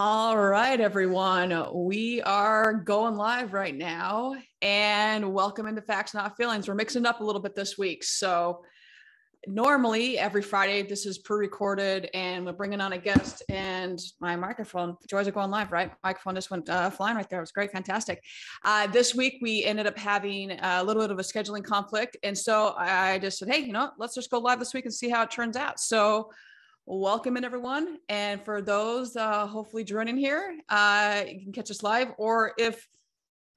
All right, everyone. We are going live right now and welcome into Facts Not Feelings. We're mixing up a little bit this week. So, normally every Friday, this is pre recorded and we're bringing on a guest and my microphone. Joys are going live, right? Microphone just went uh, flying right there. It was great, fantastic. Uh, this week, we ended up having a little bit of a scheduling conflict. And so I just said, hey, you know, let's just go live this week and see how it turns out. So, welcome in everyone. And for those uh, hopefully joining here uh, you can catch us live or if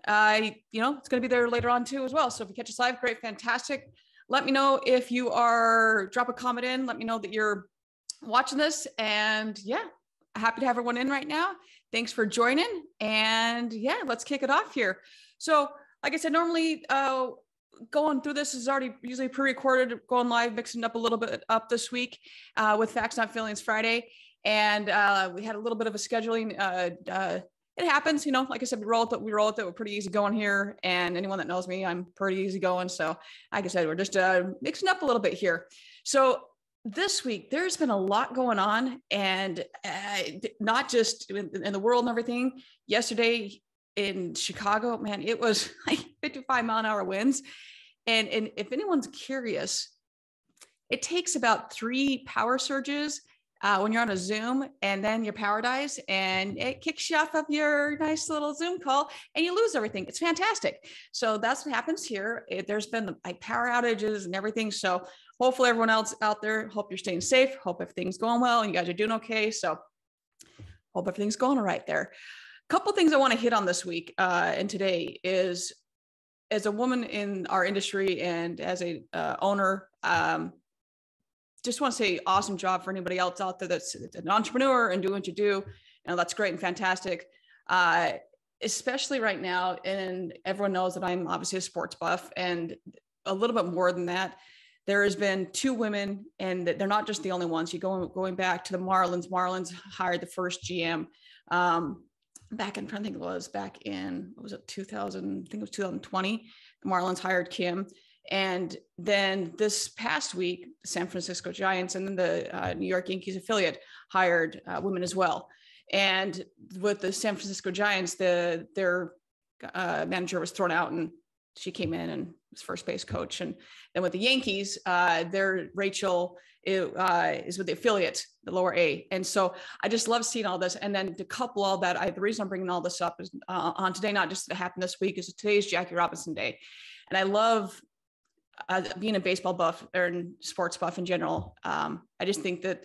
uh, you know it's going to be there later on too as well. So if you catch us live great fantastic. Let me know if you are drop a comment in. Let me know that you're watching this. And yeah happy to have everyone in right now. Thanks for joining. And yeah let's kick it off here. So like i said normally uh, going through this is already usually pre-recorded, going live, mixing up a little bit up this week uh, with Facts Not Feelings Friday, and uh, we had a little bit of a scheduling. Uh, uh it happens, you know. Like I said, we roll it. We roll it. That we're pretty easy going here, and anyone that knows me, I'm pretty easy going. So, like I said, we're just uh, mixing up a little bit here. So this week there's been a lot going on and uh, not just in, in, the world and everything yesterday in chicago man it was like 55 mile an hour winds and, and if anyone's curious, it takes about three power surges uh, when you're on a Zoom and then your power dies and it kicks you off of your nice little Zoom call and you lose everything. It's fantastic. So that's what happens here. It, there's been like power outages and everything. So hopefully everyone else out there, hope you're staying safe. Hope everything's going well and you guys are doing okay. So hope everything's going all right there. Couple things I want to hit on this week uh, and today is as a woman in our industry and as a uh, owner, um, just want to say awesome job for anybody else out there that's an entrepreneur and doing what you do. You know, that's great and fantastic. Uh, especially right now, and everyone knows that I'm obviously a sports buff, and a little bit more than that. There has been two women, and they're not just the only ones. You go going back to the Marlins. Marlins hired the first GM. Um, back in, trying to think it was back in, what was it, 2000, I think it was 2020. The Marlins hired Kim. And then this past week, San Francisco Giants and then the uh, New York Yankees affiliate hired uh, women as well. And with the San Francisco Giants, the their uh, manager was thrown out and she came in and was first base coach. And then with the Yankees, uh, their Rachel uh, is with the affiliate, the lower A. And so I just love seeing all this. And then to couple all that, I, the reason I'm bringing all this up is uh, on today, not just to happen this week, is today's Jackie Robinson Day. And I love uh, being a baseball buff or sports buff in general. Um, I just think that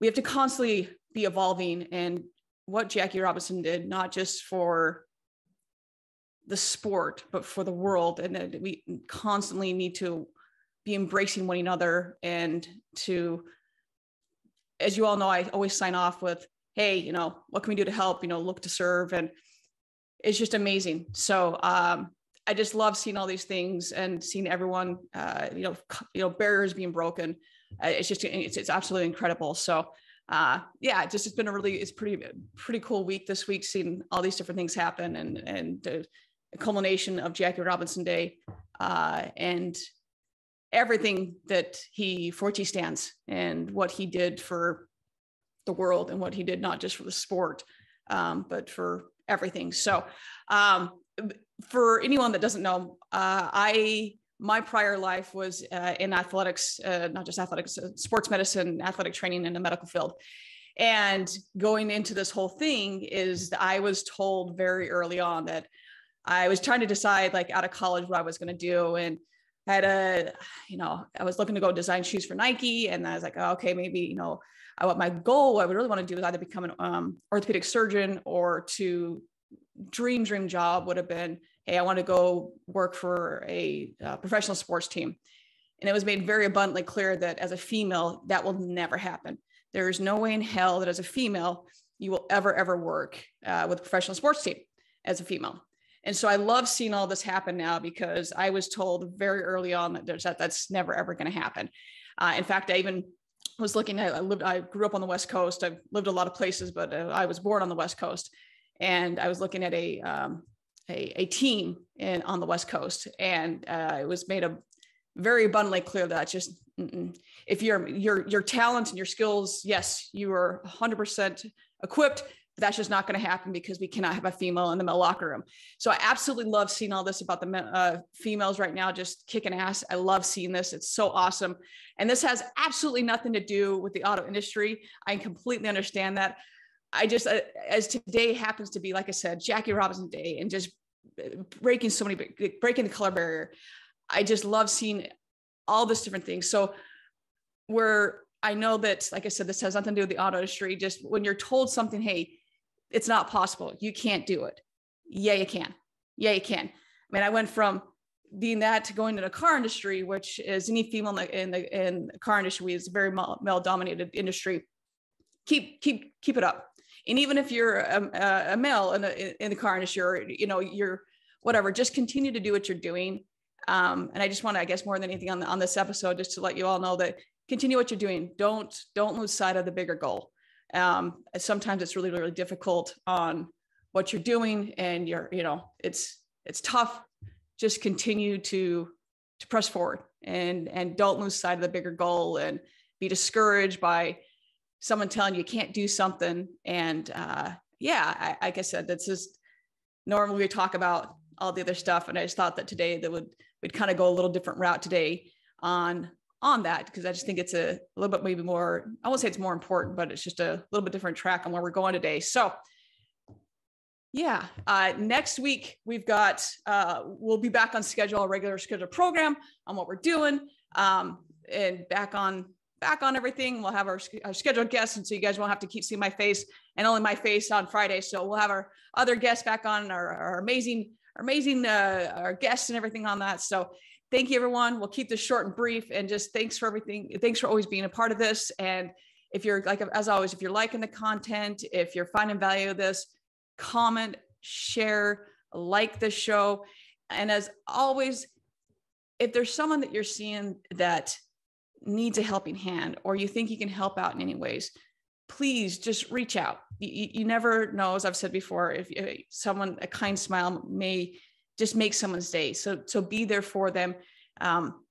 we have to constantly be evolving and what Jackie Robinson did, not just for the sport, but for the world. And we constantly need to be embracing one another and to as you all know i always sign off with hey you know what can we do to help? You know look to serve and it's just amazing. So um, i just love seeing all these things and seeing everyone uh, you know you know barriers being broken. Uh, it's just it's, it's absolutely incredible. So uh, yeah, just it's been a really it's pretty pretty cool week this week, seeing all these different things happen and and culmination of Jackie Robinson Day, uh, and everything that he for he stands and what he did for the world and what he did not just for the sport um, but for everything. So um, for anyone that doesn't know uh, i my prior life was uh, in athletics uh, not just athletics uh, sports medicine athletic training in the medical field. And going into this whole thing is i was told very early on that i was trying to decide like out of college what i was going to do and I had a, you know, I was looking to go design shoes for Nike, and I was like, oh, okay, maybe, you know, I, what my goal, what I would really want to do is either become an um, orthopedic surgeon or to dream, dream job would have been, hey, I want to go work for a uh, professional sports team. And it was made very abundantly clear that as a female, that will never happen. There is no way in hell that as a female, you will ever, ever work uh, with a professional sports team as a female. And so I love seeing all this happen now because I was told very early on that there's that that's never ever going to happen. Uh, in fact, I even was looking. I lived. I grew up on the West Coast. I've lived a lot of places, but uh, I was born on the West Coast, and I was looking at a um, a, a, team in on the West Coast, and uh, it was made a very abundantly clear that just mm-mm. if your your your talents and your skills, yes, you are 100% equipped that's just not going to happen because we cannot have a female in the male locker room. So I absolutely love seeing all this about the uh, females right now, just kicking ass. I love seeing this. It's so awesome. And this has absolutely nothing to do with the auto industry. I completely understand that. I just, uh, as today happens to be, like I said, Jackie Robinson Day and just uh, breaking so many, breaking the color barrier. I just love seeing all this different things. So we're, I know that, like I said, this has nothing to do with the auto industry. Just when you're told something, hey, it's not possible. You can't do it. Yeah, you can. Yeah, you can. I mean, I went from being that to going to the car industry, which is any female in the, in the, car industry is a very male dominated industry. Keep, keep, keep it up. And even if you're a, a male in the, in the car industry, or, you know, you're whatever, just continue to do what you're doing. Um, and I just want to, I guess, more than anything on, the, on this episode, just to let you all know that continue what you're doing. Don't, don't lose sight of the bigger goal um, sometimes it's really really difficult on what you're doing and you're you know it's it's tough. Just continue to to press forward and and don't lose sight of the bigger goal and be discouraged by someone telling you you can't do something. And uh, yeah I, like i said that's just normally we talk about all the other stuff and i just thought that today that would we'd kind of go a little different route today on on that because I just think it's a, little bit maybe more, I won't say it's more important, but it's just a little bit different track on where we're going today. So yeah, uh, next week we've got, uh, we'll be back on schedule, a regular schedule program on what we're doing um, and back on, back on everything. We'll have our, our scheduled guests. And so you guys won't have to keep seeing my face and only my face on Friday. So we'll have our other guests back on our, our amazing, our amazing, uh, our guests and everything on that. So thank you, everyone. We'll keep this short and brief. And just thanks for everything. Thanks for always being a part of this. And if you're like, as always, if you're liking the content, if you're finding value of this, comment, share, like the show. And as always, if there's someone that you're seeing that needs a helping hand or you think you can help out in any ways, please just reach out. You, you never know, as I've said before, if, if someone, a kind smile may just make someone's day. So so be there for them. Um,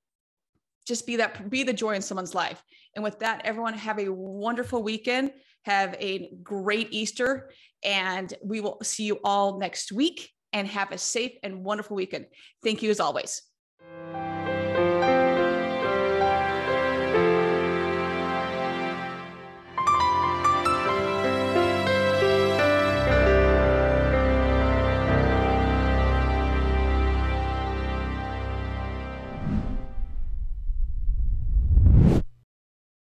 just be that be the joy in someone's life. And with that, everyone have a wonderful weekend. Have a great Easter, and we will see you all next week. And have a safe and wonderful weekend. Thank you as always.